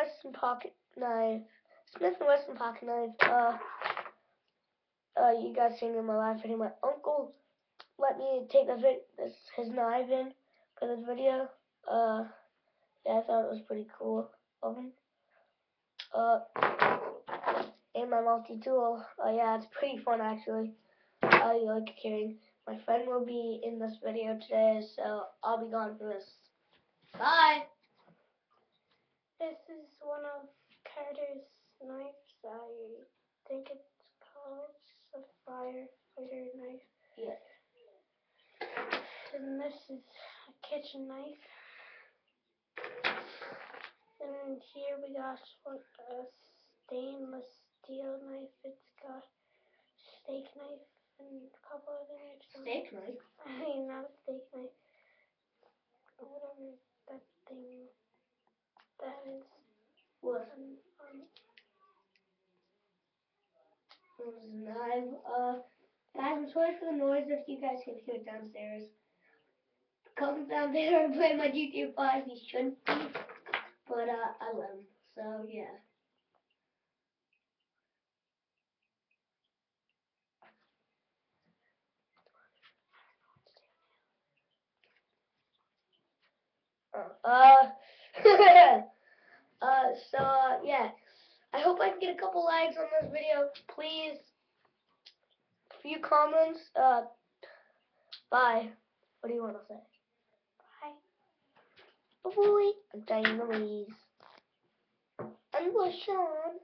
Wesson pocket knife. Smith and Wesson pocket knife. Uh, uh, you guys seen in my live video. My uncle let me take the this his knife in for this video. Uh, yeah, I thought it was pretty cool of him. Uh, and my multi-tool. Uh, yeah, it's pretty fun actually. I like carrying. My friend will be in this video today, so I'll be gone for this. Bye. This is one of Carter's knives. I think it's called a firefighter knife. Yeah. And this is a kitchen knife. And here we got one, a stainless steel knife. It's got steak knife and a couple of knives. Steak knife. I mean, not a steak knife. Whatever that thing that is. What? Um, um, Knife. Uh, guys, I'm sorry for the noise if you guys can hear it downstairs. Come down there and play my GTA 5. He shouldn't be, but uh, I let him. So yeah. Uh, uh, so, uh, yeah. I hope I can get a couple likes on this video. Please. A few comments. Uh, bye. What do you want to say? bye. Bye. I'm Diane Louise. I'm LaShawn.